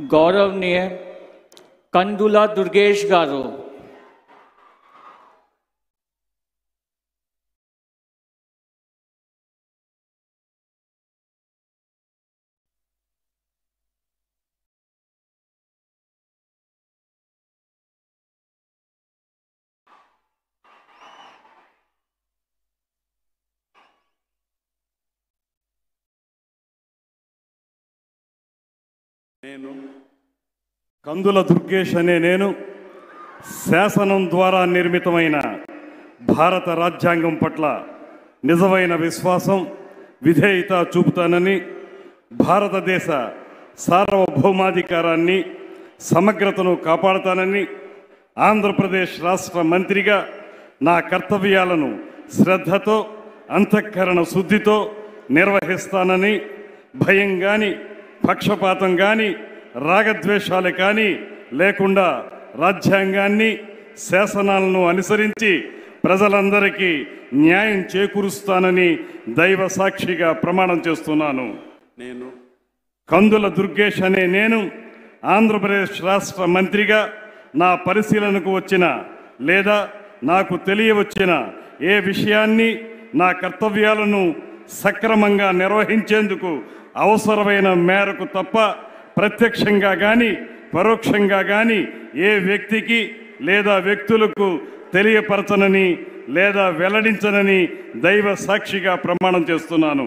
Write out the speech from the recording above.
గౌరవనీయ కందుల దుర్గేష్ గారు నేను కందుల దుర్గేష్ అనే నేను శాసనం ద్వారా నిర్మితమైన భారత రాజ్యాంగం పట్ల నిజమైన విశ్వాసం విధేయత చూపుతానని భారతదేశ సార్వభౌమాధికారాన్ని సమగ్రతను కాపాడుతానని ఆంధ్రప్రదేశ్ రాష్ట్ర మంత్రిగా నా కర్తవ్యాలను శ్రద్ధతో అంతఃకరణ శుద్ధితో నిర్వహిస్తానని భయం కానీ పక్షపాతం కానీ రాగద్వేషాలు కానీ లేకుండా రాజ్యాంగాన్ని శాసనాలను అనుసరించి ప్రజలందరికీ న్యాయం చేకూరుస్తానని దైవ సాక్షిగా ప్రమాణం చేస్తున్నాను. నేను కందుల దుర్గేష్ అనే నేను ఆంధ్రప్రదేశ్ రాష్ట్ర మంత్రిగా నా పరిశీలనకు వచ్చిన లేదా నాకు తెలియవచ్చిన ఏ విషయాన్ని నా కర్తవ్యాలను సక్రమంగా నిర్వహించేందుకు అవసరమైన మేరకు తప్ప ప్రత్యక్షంగా కానీ పరోక్షంగా కానీ ఏ వ్యక్తికి లేదా వ్యక్తులకు తెలియపరచనని లేదా వెల్లడించనని దైవ సాక్షిగా ప్రమాణం చేస్తున్నాను.